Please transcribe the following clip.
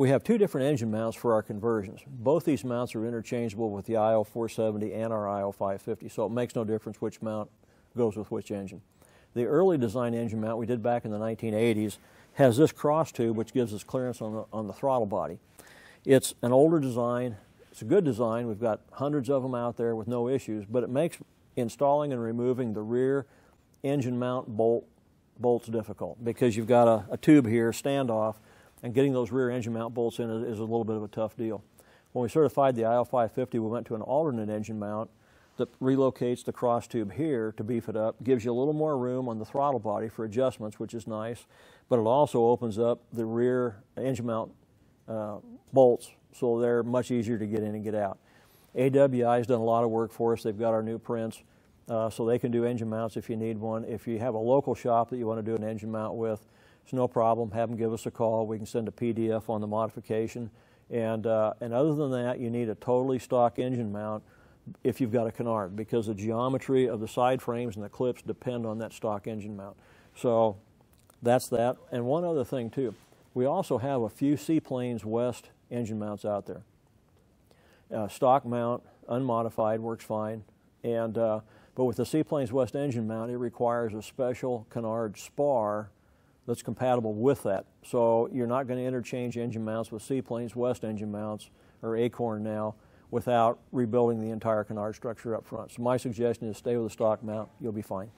We have two different engine mounts for our conversions. Both these mounts are interchangeable with the IO470 and our IO550, so it makes no difference which mount goes with which engine. The early design engine mount we did back in the 1980s has this cross tube which gives us clearance on the, on the throttle body. It's an older design, it's a good design, we've got hundreds of them out there with no issues, but it makes installing and removing the rear engine mount bolt bolts difficult because you've got a, a tube here, standoff, and getting those rear engine mount bolts in is, a little bit of a tough deal. When we certified the IO-550, we went to an alternate engine mount that relocates the cross tube here to beef it up, gives you a little more room on the throttle body for adjustments, which is nice, but it also opens up the rear engine mount uh, bolts so they're much easier to get in and get out. AWI has done a lot of work for us. They've got our new prints, uh, so they can do engine mounts if you need one. If you have a local shop that you want to do an engine mount with, it's no problem. Have them give us a call. We can send a PDF on the modification. And, uh, and other than that, you need a totally stock engine mount if you've got a Canard because the geometry of the side frames and the clips depend on that stock engine mount. So that's that. And one other thing too, we also have a few Seaplanes West engine mounts out there. Uh, stock mount, unmodified, works fine. And, uh, but with the Seaplanes West engine mount, it requires a special Canard spar that's compatible with that. So you're not going to interchange engine mounts with Seaplanes West engine mounts or Acorn now without rebuilding the entire canard structure up front. So my suggestion is stay with the stock mount. You'll be fine.